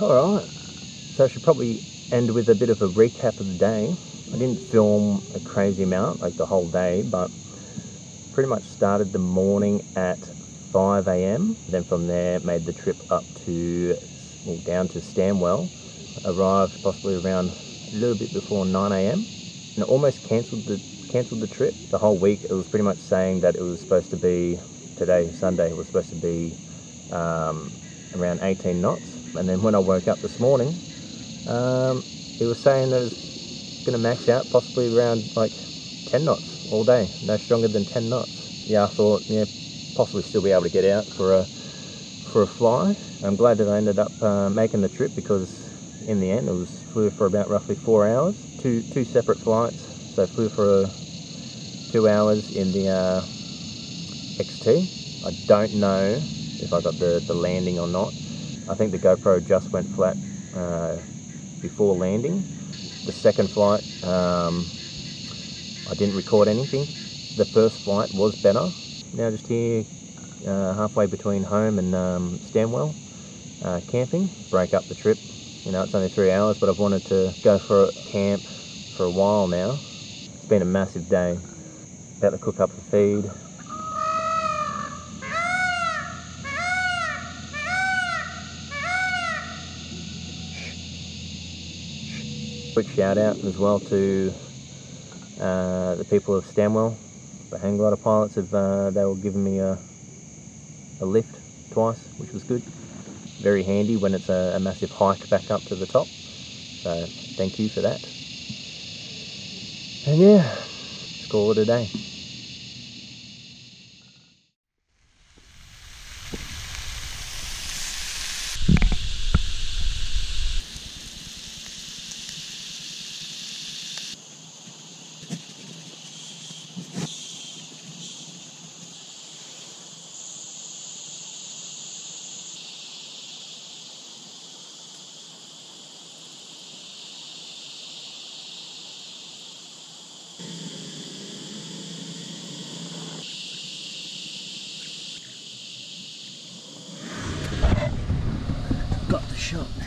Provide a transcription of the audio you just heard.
All right. So I should probably end with a bit of a recap of the day. I didn't film a crazy amount, like the whole day, but pretty much started the morning at 5 a.m. Then from there, made the trip up to, well, down to Stanwell. Arrived possibly around a little bit before 9 a.m. and almost cancelled the cancelled the trip. The whole week, it was pretty much saying that it was supposed to be today, Sunday. It was supposed to be um, around 18 knots. And then when I woke up this morning, um, it was saying that it's going to max out possibly around like 10 knots all day, no stronger than 10 knots. Yeah, I thought, yeah, possibly still be able to get out for a for a fly. I'm glad that I ended up uh, making the trip because in the end it was flew for about roughly four hours, two two separate flights. So flew for uh, two hours in the uh, XT. I don't know if I got the, the landing or not. I think the GoPro just went flat uh, before landing. The second flight, um, I didn't record anything. The first flight was better. Now just here, uh, halfway between home and um, Stanwell, uh, camping. Break up the trip. You know, it's only three hours, but I've wanted to go for a camp for a while now. It's been a massive day. About to cook up the feed. Quick shout out as well to uh, the people of Stanwell. The hang glider pilots have uh, they were giving me a, a lift twice, which was good. Very handy when it's a, a massive hike back up to the top. So thank you for that. And yeah, let's call it a day. Got the shot.